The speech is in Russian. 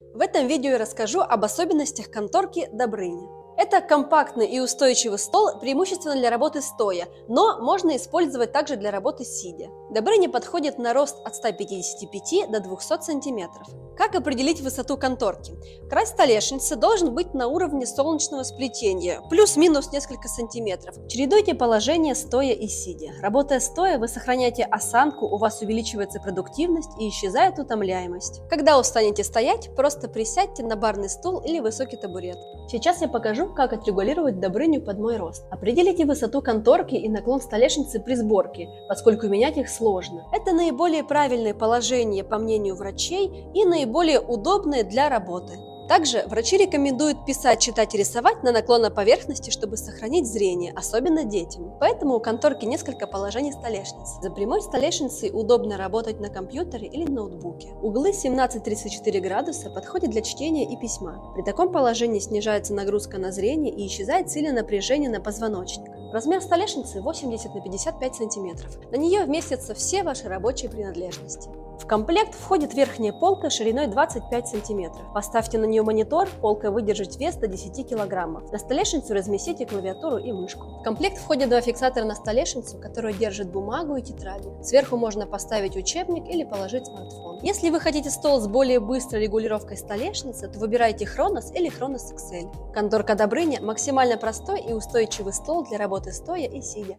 В этом видео я расскажу об особенностях конторки Добрыни. Это компактный и устойчивый стол преимущественно для работы стоя, но можно использовать также для работы сидя. Добрыня подходит на рост от 155 до 200 сантиметров. Как определить высоту конторки? Край столешницы должен быть на уровне солнечного сплетения, плюс-минус несколько сантиметров. Чередуйте положение стоя и сидя. Работая стоя, вы сохраняете осанку, у вас увеличивается продуктивность и исчезает утомляемость. Когда устанете стоять, просто присядьте на барный стул или высокий табурет. Сейчас я покажу, как отрегулировать Добрыню под мой рост. Определите высоту конторки и наклон столешницы при сборке, поскольку менять их сложно. Это наиболее правильное положение, по мнению врачей, и наиболее удобные для работы. Также врачи рекомендуют писать, читать и рисовать на наклонной поверхности, чтобы сохранить зрение, особенно детям. Поэтому у конторки несколько положений столешницы. За прямой столешницей удобно работать на компьютере или ноутбуке. Углы 17-34 градуса подходят для чтения и письма. При таком положении снижается нагрузка на зрение и исчезает сильное напряжение на позвоночник. Размер столешницы 80 на 55 сантиметров. На нее вместятся все ваши рабочие принадлежности. Комплект входит верхняя полка шириной 25 см. Поставьте на нее монитор, полка выдержит вес до 10 кг. На столешницу разместите клавиатуру и мышку. В комплект входят два фиксатора на столешницу, которые держат бумагу и тетради. Сверху можно поставить учебник или положить смартфон. Если вы хотите стол с более быстрой регулировкой столешницы, то выбирайте Хронос или Хронос XL. Конторка Добрыня – максимально простой и устойчивый стол для работы стоя и сидя.